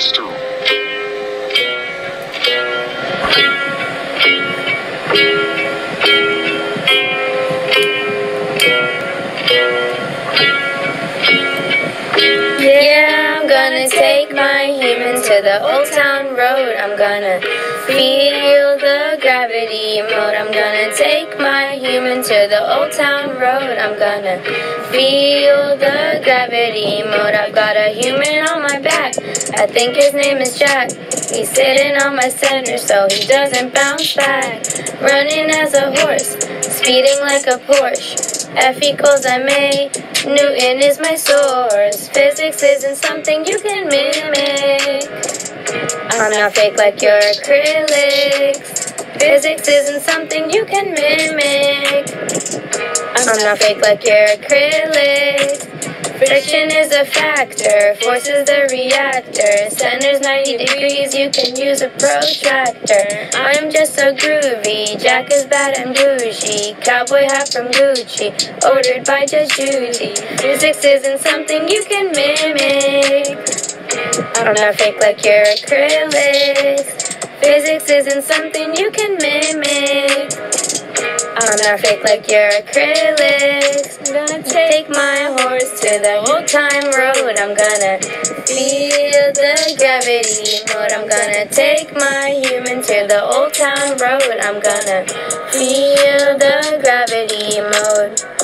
Master. Yeah, I'm gonna take my human to the old town road. I'm gonna feel the gravity mode. I'm gonna take my human to the old town road. I'm gonna feel the gravity mode. I've got a human on my back. I think his name is Jack. He's sitting on my center so he doesn't bounce back. Running as a horse, speeding like a Porsche. F equals MA. Newton is my source. Physics isn't something you can mimic. I'm not fake like your acrylics. Physics isn't something you can mimic. I'm not fake like your acrylics. Friction is a factor, force is the reactor. Center's 90 degrees, you can use a protractor. I'm just so groovy, Jack is bad and bougie. Cowboy hat from Gucci, ordered by Judge Judy. Physics isn't something you can mimic. I'm not fake like your acrylics. Physics isn't something you can mimic. I'm not fake like your acrylics. I'm gonna take my horse to the old time road. I'm gonna feel the gravity mode. I'm gonna take my human to the old town road. I'm gonna feel the gravity mode.